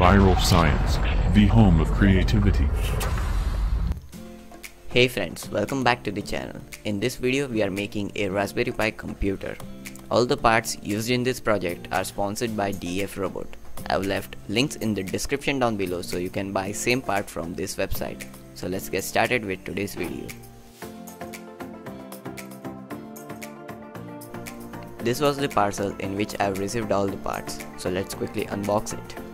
Viral Science, the home of creativity. Hey friends, welcome back to the channel. In this video we are making a Raspberry Pi computer. All the parts used in this project are sponsored by DF Robot. I've left links in the description down below so you can buy same part from this website. So let's get started with today's video. This was the parcel in which I've received all the parts, so let's quickly unbox it.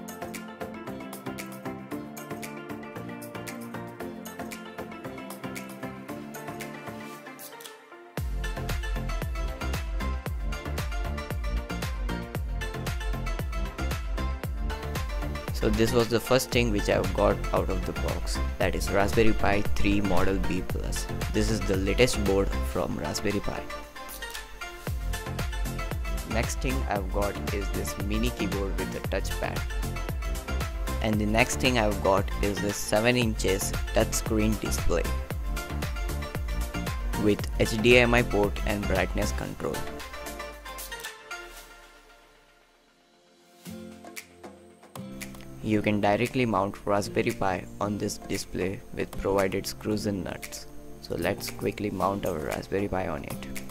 So this was the first thing which I've got out of the box that is Raspberry Pi 3 Model B+. This is the latest board from Raspberry Pi. Next thing I've got is this mini keyboard with a touchpad. And the next thing I've got is this 7 inches touchscreen display with HDMI port and brightness control. You can directly mount Raspberry Pi on this display with provided screws and nuts. So let's quickly mount our Raspberry Pi on it.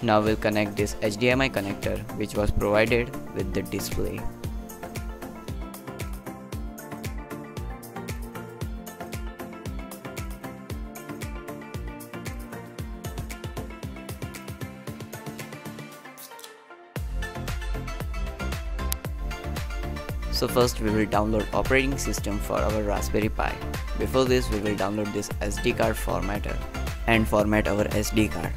Now we'll connect this HDMI connector which was provided with the display. So first we will download operating system for our Raspberry Pi. Before this we will download this SD card formatter and format our SD card.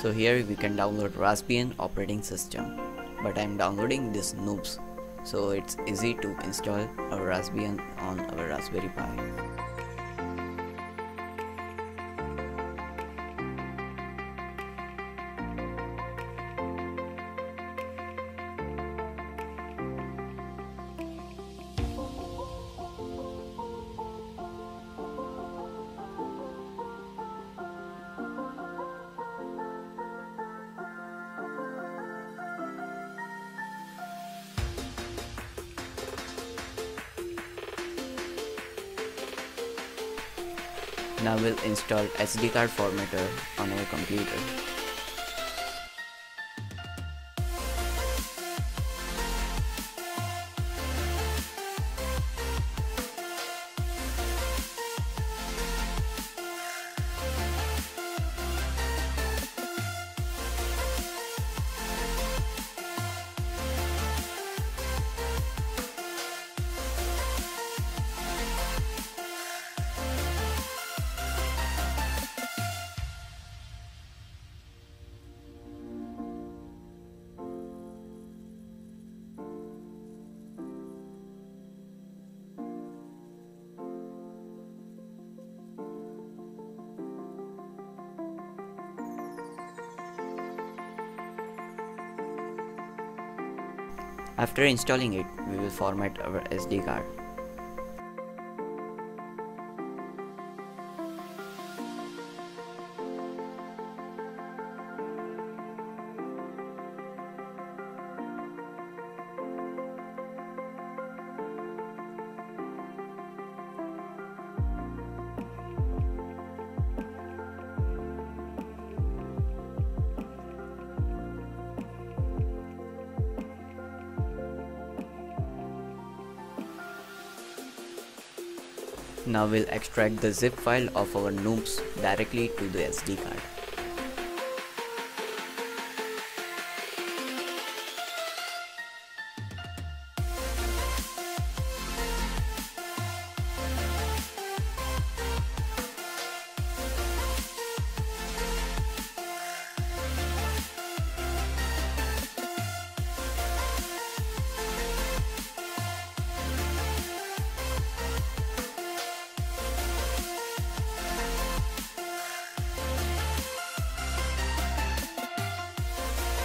So here we can download Raspbian operating system but I'm downloading this noobs so it's easy to install a Raspbian on our Raspberry Pi. Now we'll install SD card formatter on our computer. After installing it, we will format our SD card. Now we'll extract the zip file of our noobs directly to the SD card.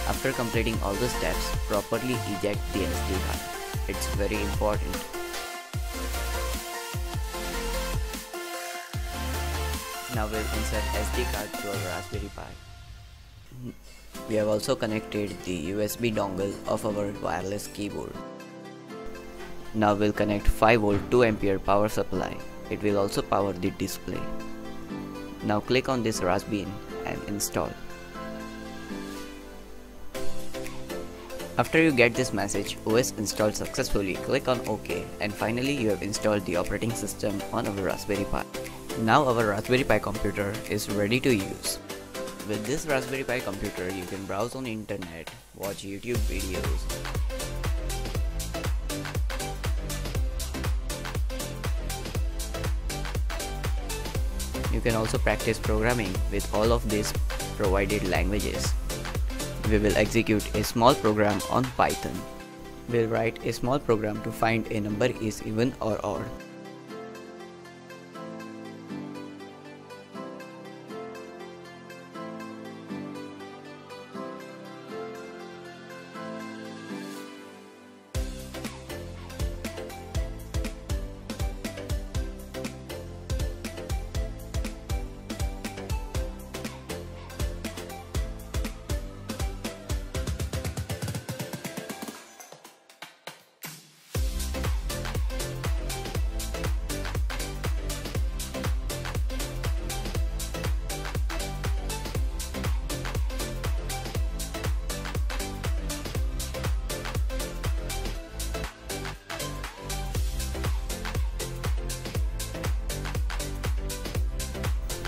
After completing all the steps, properly eject the SD card. It's very important. Now we'll insert SD card to our Raspberry Pi. We have also connected the USB dongle of our wireless keyboard. Now we'll connect 5V 2A power supply. It will also power the display. Now click on this Raspbian and install. After you get this message, OS installed successfully, click on OK and finally you have installed the operating system on our Raspberry Pi. Now our Raspberry Pi computer is ready to use. With this Raspberry Pi computer, you can browse on internet, watch YouTube videos, You can also practice programming with all of these provided languages we will execute a small program on Python. We'll write a small program to find a number is even or odd.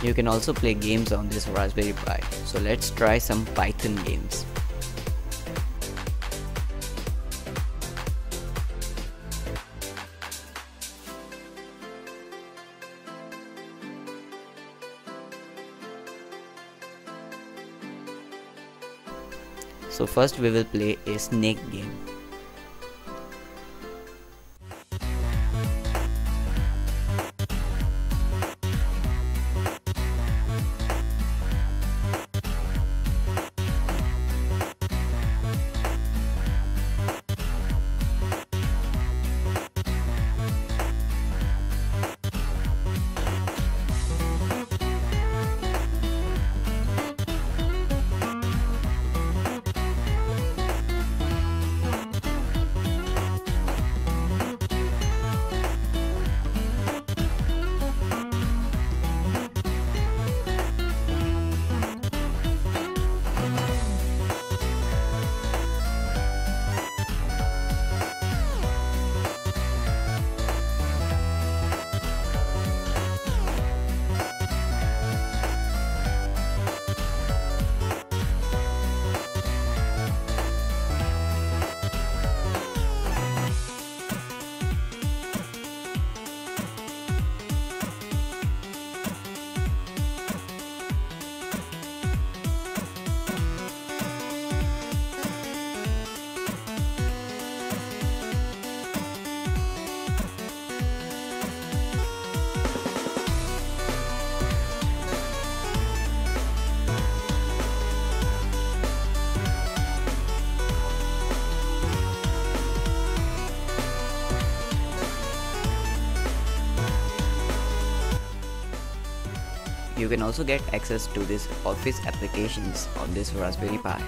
You can also play games on this Raspberry Pi. So let's try some Python games. So first we will play a snake game. You can also get access to these Office applications on this Raspberry Pi.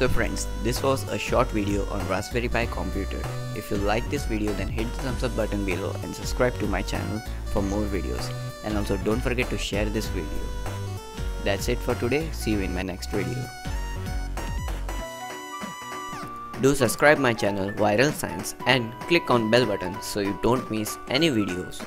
So friends, this was a short video on Raspberry Pi computer. If you like this video then hit the thumbs up button below and subscribe to my channel for more videos. And also don't forget to share this video. That's it for today, see you in my next video. Do subscribe my channel Viral Science and click on bell button so you don't miss any videos.